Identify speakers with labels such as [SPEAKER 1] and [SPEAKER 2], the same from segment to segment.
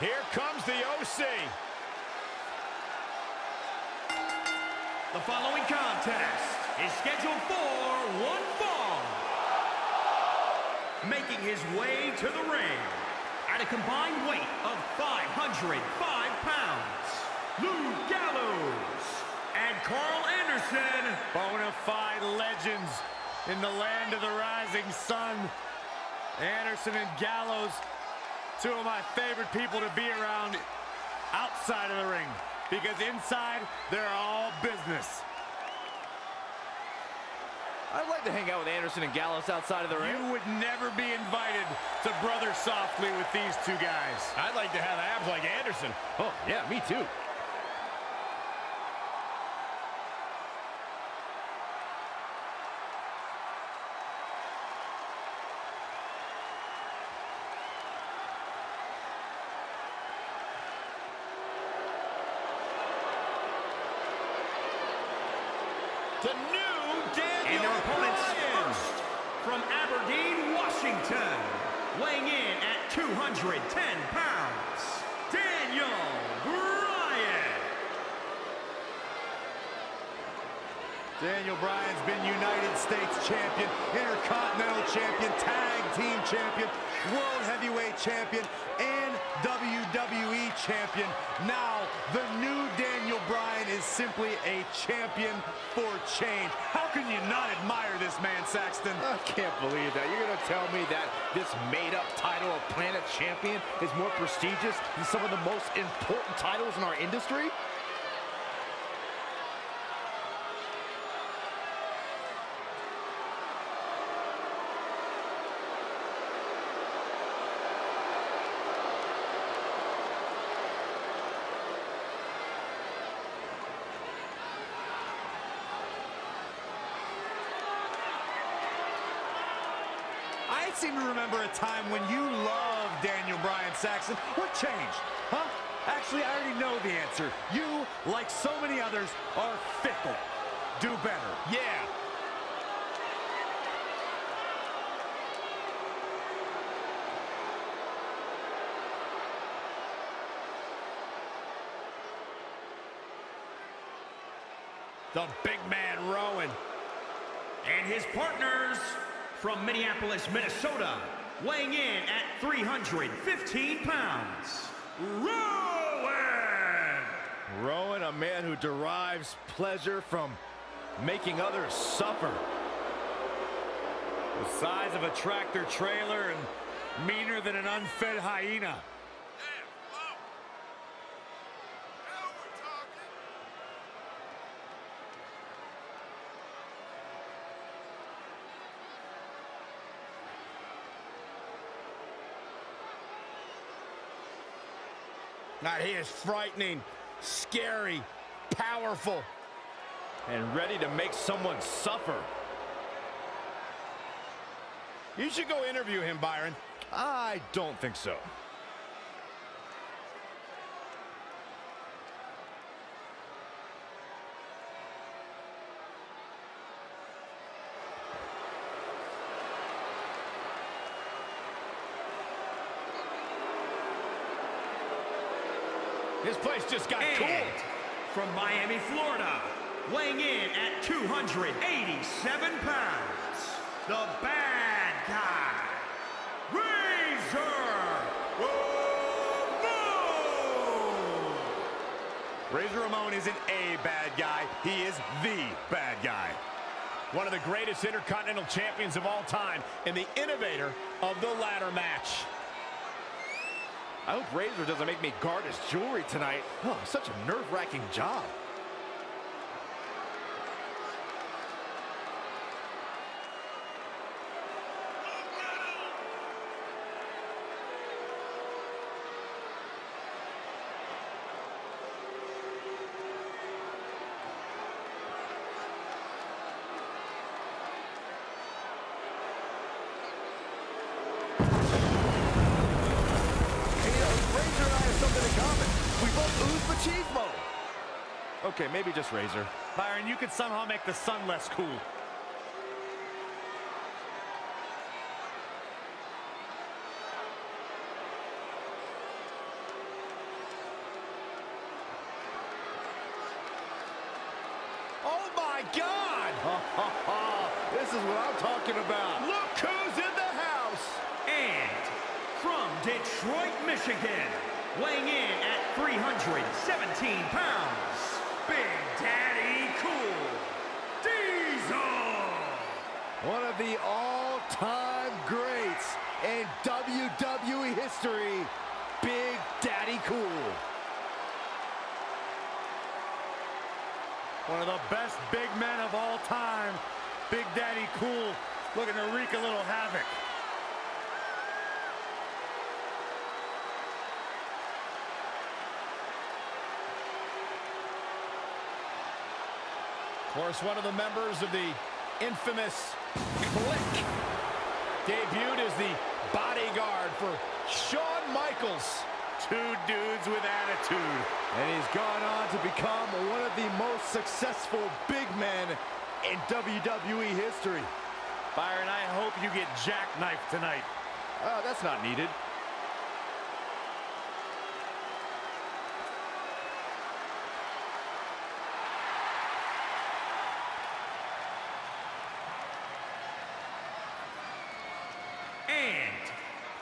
[SPEAKER 1] Here comes the OC.
[SPEAKER 2] The following contest is scheduled for one fall. Making his way to the ring at a combined weight of 505 pounds, Luke Gallows and Karl Anderson.
[SPEAKER 1] Bona fide legends in the land of the rising sun. Anderson and Gallows, two of my favorite people to be around outside of the ring. Because inside, they're all business.
[SPEAKER 3] I'd like to hang out with Anderson and Gallows outside of the ring.
[SPEAKER 1] You would never be invited to Brother Softly with these two guys.
[SPEAKER 4] I'd like to have abs like Anderson.
[SPEAKER 3] Oh, yeah, me too.
[SPEAKER 2] 210 pounds, Daniel Bryan.
[SPEAKER 1] Daniel Bryan's been United States champion, Intercontinental champion, Tag Team champion, World Heavyweight champion, and WWE champion. Now, the new Daniel Bryan is simply a champion for change. How can you not admire this man, Saxton?
[SPEAKER 3] I can't believe that. You're going to tell me that this made-up title of Planet Champion is more prestigious than some of the most important titles in our industry?
[SPEAKER 1] I seem to remember a time when you loved Daniel Bryan Saxton. What changed? Huh? Actually, I already know the answer. You, like so many others, are fickle. Do better.
[SPEAKER 4] Yeah. The big man Rowan.
[SPEAKER 2] And his partners from Minneapolis, Minnesota, weighing in at 315 pounds, Rowan.
[SPEAKER 4] Rowan, a man who derives pleasure from making others suffer.
[SPEAKER 1] The size of a tractor trailer and meaner than an unfed hyena.
[SPEAKER 4] Now he is frightening, scary, powerful. And ready to make someone suffer. You should go interview him, Byron.
[SPEAKER 1] I don't think so.
[SPEAKER 4] This place just got
[SPEAKER 2] And
[SPEAKER 4] cool.
[SPEAKER 2] from Miami, Florida, weighing in at 287 pounds, the bad guy, Razor Ramon.
[SPEAKER 1] Razor Ramon isn't a bad guy. He is the bad guy.
[SPEAKER 4] One of the greatest Intercontinental Champions of all time and the innovator of the ladder match.
[SPEAKER 3] I hope Razor doesn't make me guard his jewelry tonight. Oh, such a nerve-wracking job. Okay, maybe just Razor.
[SPEAKER 1] Byron, you could somehow make the sun less cool. Oh my God!
[SPEAKER 3] this is what I'm talking about.
[SPEAKER 4] Look who's in the house!
[SPEAKER 2] And from Detroit, Michigan, weighing in at 317 pounds, Big Daddy Cool, Diesel.
[SPEAKER 3] One of the all-time greats in WWE history, Big Daddy Cool.
[SPEAKER 1] One of the best big men of all time, Big Daddy Cool, looking to wreak a little havoc.
[SPEAKER 4] Course, one of the members of the infamous Kliq debuted as the bodyguard for Shawn Michaels.
[SPEAKER 1] Two dudes with attitude.
[SPEAKER 3] And he's gone on to become one of the most successful big men in WWE history.
[SPEAKER 1] Byron, I hope you get jackknifed tonight.
[SPEAKER 3] Oh, that's not needed.
[SPEAKER 2] And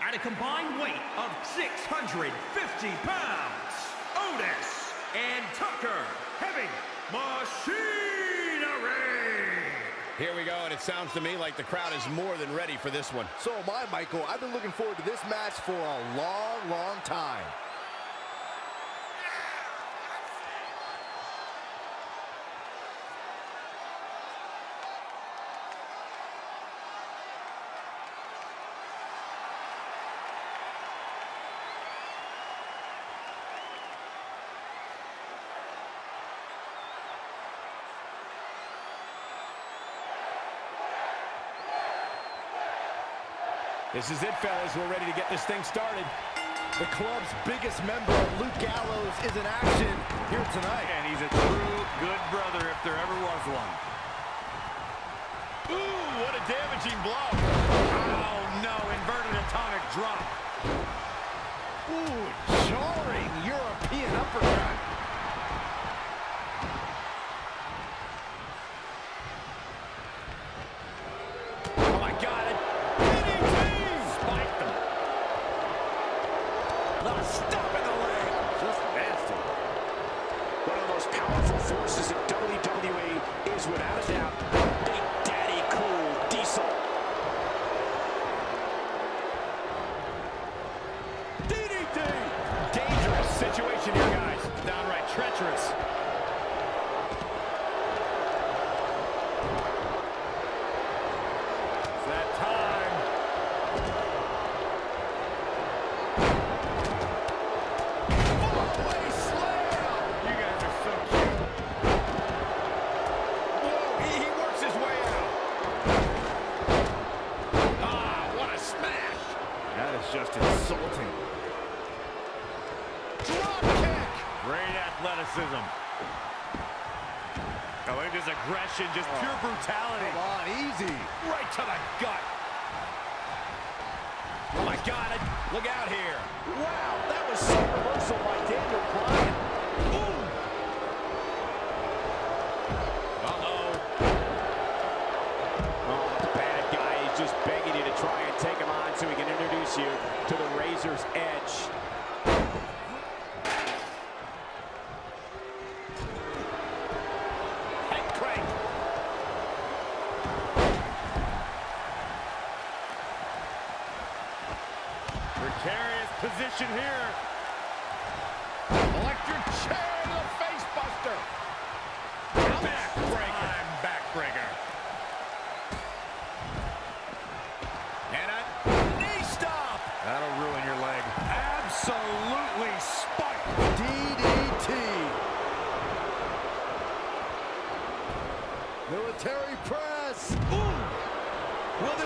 [SPEAKER 2] at a combined weight of 650 pounds, Otis and Tucker Heavy Machinery.
[SPEAKER 4] Here we go, and it sounds to me like the crowd is more than ready for this one.
[SPEAKER 3] So am I, Michael. I've been looking forward to this match for a long, long time.
[SPEAKER 4] This is it, fellas. We're ready to get this thing started.
[SPEAKER 3] The club's biggest member, Luke Gallows, is in action here tonight.
[SPEAKER 1] And he's a true good brother if there ever was one.
[SPEAKER 4] Ooh, what a damaging blow.
[SPEAKER 1] Oh, no, inverted atomic drop.
[SPEAKER 3] Ooh, jarring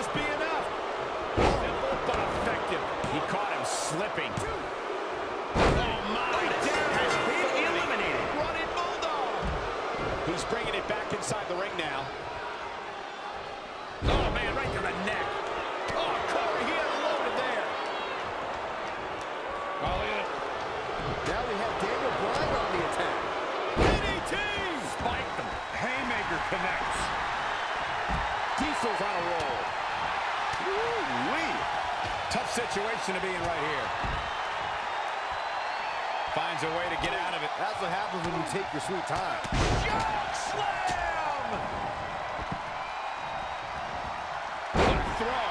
[SPEAKER 1] this
[SPEAKER 4] be enough? Simple but effective. He caught him slipping. Oh, my.
[SPEAKER 2] Otis has been eliminated.
[SPEAKER 4] Running Bulldog.
[SPEAKER 5] He's bringing it back inside the ring now.
[SPEAKER 4] Oh, man, right to the neck. Oh, Corey, he unloaded there. Oh, look.
[SPEAKER 3] Now we have Daniel Bryan on the attack.
[SPEAKER 4] DDT.
[SPEAKER 1] Spiked him. Haymaker connects.
[SPEAKER 6] Diesel's on a roll.
[SPEAKER 1] Woo-wee. Tough situation to be in right here. Finds a way to get out of it.
[SPEAKER 3] That's what happens when you take your sweet time.
[SPEAKER 1] Choke slam! What a throw.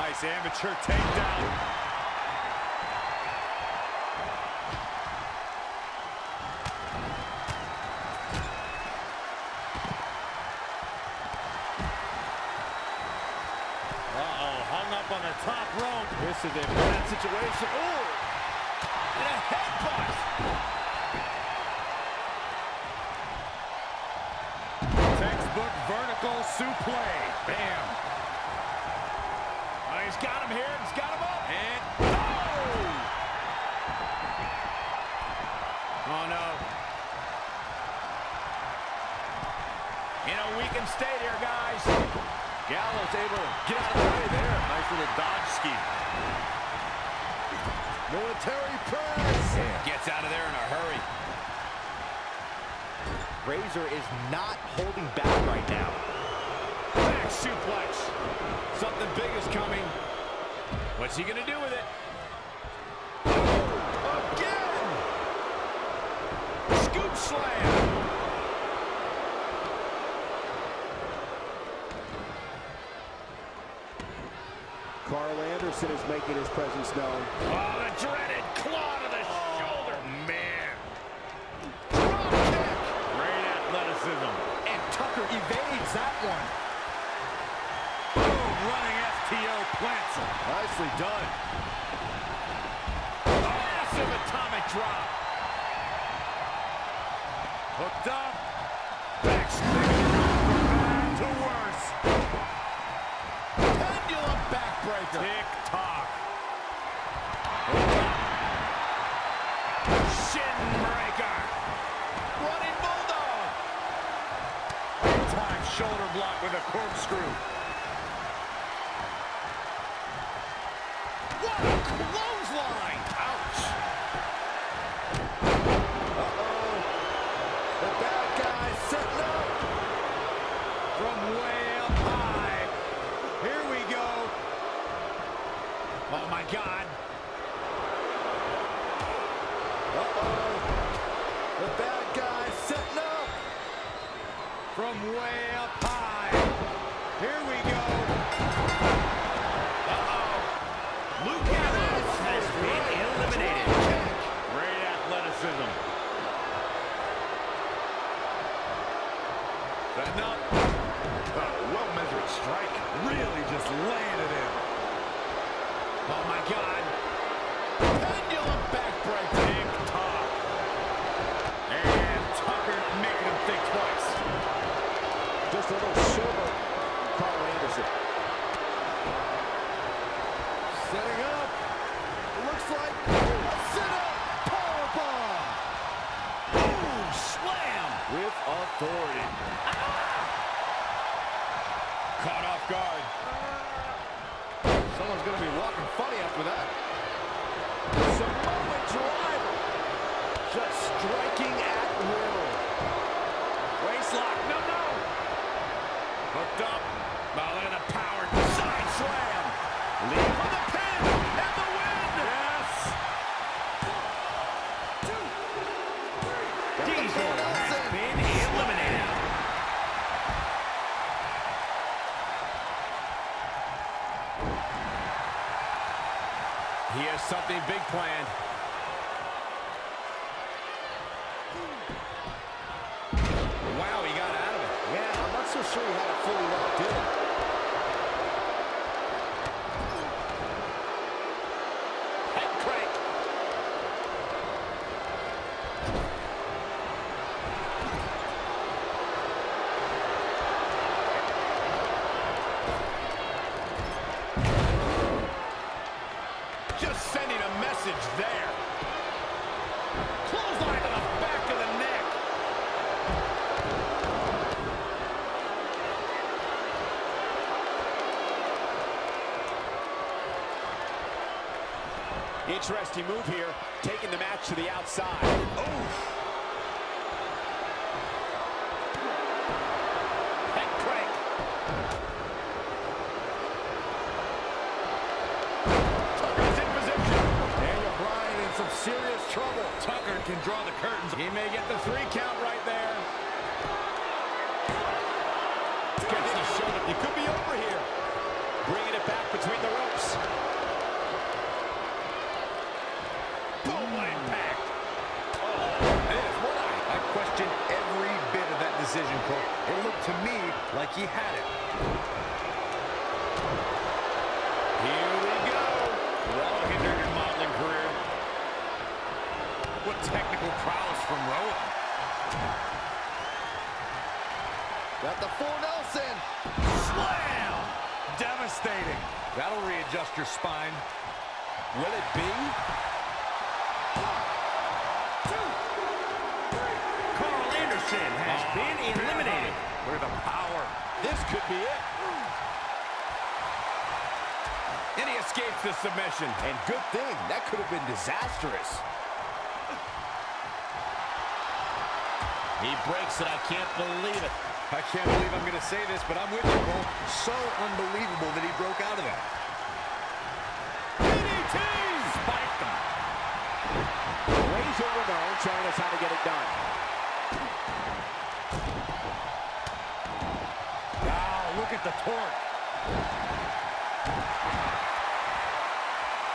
[SPEAKER 3] Nice amateur takedown. Hung up on the top rope. This is a bad situation. Ooh!
[SPEAKER 1] And a headbutt.
[SPEAKER 3] Textbook vertical suplex. Bam.
[SPEAKER 1] Oh, he's got him here. He's got him up.
[SPEAKER 3] And
[SPEAKER 1] Oh! Oh, no. In a weakened state here, guys.
[SPEAKER 3] Gallows able to get out of the way there. Nice little dodge scheme. Military press.
[SPEAKER 1] Gets out of there in a hurry.
[SPEAKER 7] Razor is not holding back right now.
[SPEAKER 1] Back suplex. Something big is coming. What's he going to do with it? Oh, again! Scoop slam.
[SPEAKER 6] Karl Anderson is making his presence known.
[SPEAKER 1] Oh, the dreaded claw to the shoulder.
[SPEAKER 3] Oh, man.
[SPEAKER 1] Drop.
[SPEAKER 3] Great athleticism.
[SPEAKER 7] And Tucker evades that one.
[SPEAKER 3] Boom, running FTO plants him. Nicely done.
[SPEAKER 1] Massive atomic drop.
[SPEAKER 3] Hooked up. Backspin.
[SPEAKER 1] Backbreaker.
[SPEAKER 3] Tick tock.
[SPEAKER 1] Shin breaker. Running bulldog.
[SPEAKER 3] Time shoulder block with a corkscrew.
[SPEAKER 1] What a clothesline. Ouch.
[SPEAKER 3] The bad guy setting up. From way up high. Here we go.
[SPEAKER 1] Oh, my God.
[SPEAKER 3] Uh-oh. The bad guy setting up. From way up high. Here we go.
[SPEAKER 2] Uh-oh. Luke Gallows has been eliminated.
[SPEAKER 3] Great athleticism. Setting up. A well-measured strike. Really just laying it in.
[SPEAKER 1] Oh, my God. Pendulum backbreaker.
[SPEAKER 3] Big top. And Tucker making him think twice.
[SPEAKER 6] Just a little sober, Karl Anderson.
[SPEAKER 3] Setting up. Looks like a sit-up powerbomb.
[SPEAKER 1] Boom. Slam.
[SPEAKER 3] With authority.
[SPEAKER 1] Caught off guard.
[SPEAKER 3] Someone's going to be walking funny after that.
[SPEAKER 6] Samoa driver. Just striking at will.
[SPEAKER 1] Waistlock. No, no. Hooked up. Oh, look at the power. Side slam. Lead for the pin. And the win.
[SPEAKER 3] Yes.
[SPEAKER 2] Diesel has been eliminated.
[SPEAKER 1] He has something big planned. Wow, he got out of it.
[SPEAKER 6] Yeah, I'm not so sure he had it fully locked in.
[SPEAKER 1] Head crank. Just sending a message there. Clothesline to the back of the neck. Interesting move here, taking the match to the outside.
[SPEAKER 8] trouble.
[SPEAKER 1] Tucker can draw the curtains.
[SPEAKER 8] He may get the three count right there. Gets the shoulder. He could be over here.
[SPEAKER 9] Bringing it back between the ropes.
[SPEAKER 8] Boom, impact.
[SPEAKER 1] This, what I, I question every bit of that decision, Cole. It looked to me like he had it.
[SPEAKER 8] Here we go.
[SPEAKER 1] Well, hindered your modeling career. What technical prowess from Rowan.
[SPEAKER 3] Got the full
[SPEAKER 1] Slam! Devastating. That'll readjust your spine.
[SPEAKER 8] Will it be?
[SPEAKER 2] Karl Anderson has oh, been eliminated.
[SPEAKER 1] Look at the power.
[SPEAKER 8] This could be it. And he escapes the submission.
[SPEAKER 10] And good thing, that could have been disastrous.
[SPEAKER 9] He breaks it. I can't believe it.
[SPEAKER 1] I can't believe I'm going to say this, but I'm with you, Cole. So unbelievable that he broke out of that.
[SPEAKER 8] DDT! Spiked him.
[SPEAKER 9] Razor Ramon showing us how to get it done.
[SPEAKER 1] Wow, look at the torque.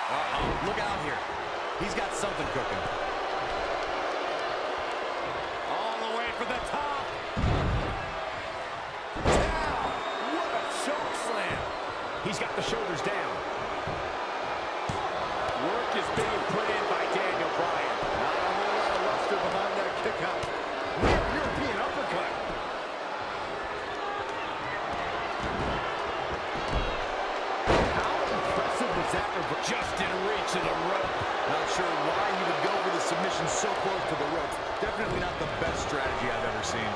[SPEAKER 1] Uh-oh, look out here. He's got something cooking. The
[SPEAKER 8] shoulders down.
[SPEAKER 9] Work is being put in by Daniel Bryan.
[SPEAKER 3] Not a whole lot of luster behind that kick out.
[SPEAKER 8] Near European uppercut.
[SPEAKER 3] How impressive was that reversal?
[SPEAKER 8] Just in reach of the rope.
[SPEAKER 1] Not sure why he would go for the submission so close to the ropes. Definitely not the best strategy I've ever seen.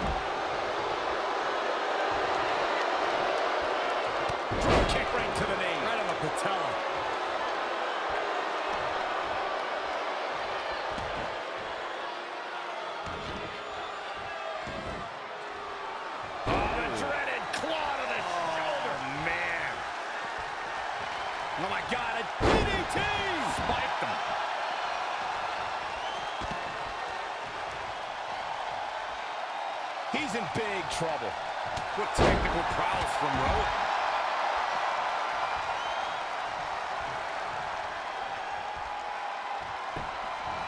[SPEAKER 8] Kick right to the knee.
[SPEAKER 1] Right on the patella.
[SPEAKER 8] Oh, the dreaded claw to the shoulder.
[SPEAKER 1] Man.
[SPEAKER 8] Oh, my God. A DDT! Spiked him. He's in big trouble.
[SPEAKER 1] What technical prowess from Rowan.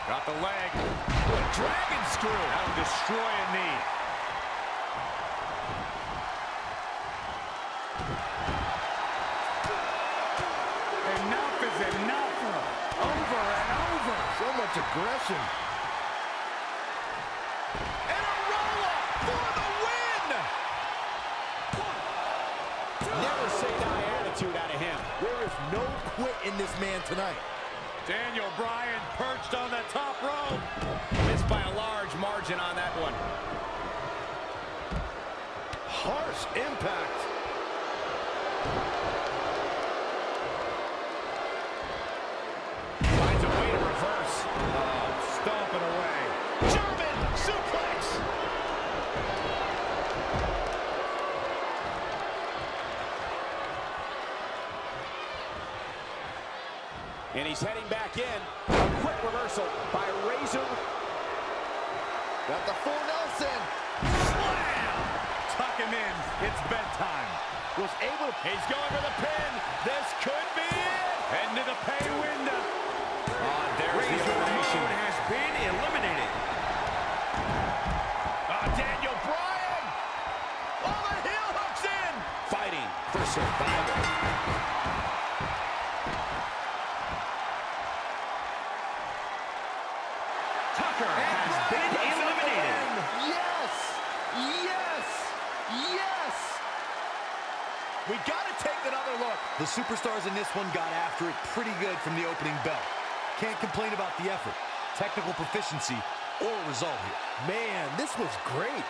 [SPEAKER 1] Got the leg.
[SPEAKER 8] What a dragon screw.
[SPEAKER 1] That'll destroy a knee. Enough is enough. Over and over.
[SPEAKER 3] So much aggression.
[SPEAKER 8] And a roll-up for the win! Never say die attitude out of him.
[SPEAKER 3] There is no quit in this man tonight.
[SPEAKER 1] Daniel Bryan perched on the top rope.
[SPEAKER 8] Missed by a large margin on that one.
[SPEAKER 3] Harsh impact.
[SPEAKER 8] And he's heading back in. A quick reversal by Razor.
[SPEAKER 3] Got the full Nelson.
[SPEAKER 1] Slam! Tuck him in. It's bedtime.
[SPEAKER 3] Was able to.
[SPEAKER 8] He's going for the pin. This could be it.
[SPEAKER 1] Into the pay window.
[SPEAKER 8] Ah, there's the elimination.
[SPEAKER 2] Has been eliminated.
[SPEAKER 8] Ah, Daniel Bryan. Oh, the heel hooks in. Fighting for survival.
[SPEAKER 2] Tucker has been eliminated.
[SPEAKER 3] Yes. Yes. Yes.
[SPEAKER 8] We got to take another look.
[SPEAKER 1] The superstars in this one got after it pretty good from the opening bell. Can't complain about the effort, technical proficiency, or result here.
[SPEAKER 3] Man, this was great.